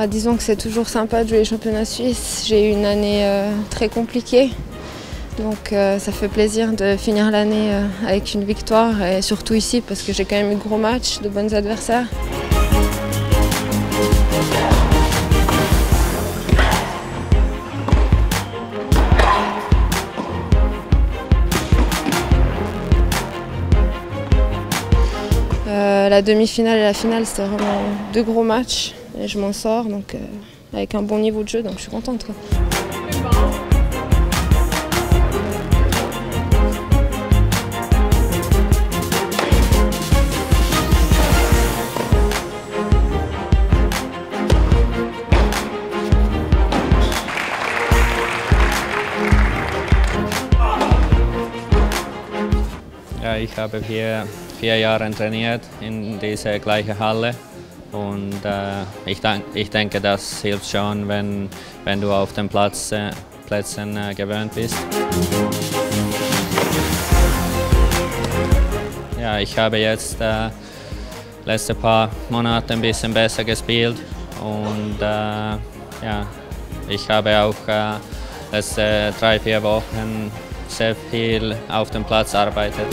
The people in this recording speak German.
Ah, disons que c'est toujours sympa de jouer les championnats suisses. J'ai eu une année euh, très compliquée. Donc euh, ça fait plaisir de finir l'année euh, avec une victoire et surtout ici parce que j'ai quand même eu de gros matchs, de bons adversaires. La demi-finale et la finale, c'était vraiment deux gros matchs et je m'en sors donc euh, avec un bon niveau de jeu, donc je suis contente. quoi. Ich habe hier vier Jahre trainiert in dieser gleichen Halle und äh, ich, ich denke, das hilft schon, wenn, wenn du auf den Platz, äh, Plätzen äh, gewöhnt bist. Ja, ich habe jetzt äh, letzte paar Monate ein bisschen besser gespielt und äh, ja, ich habe auch äh, letzte drei, vier Wochen sehr viel auf dem Platz arbeitet.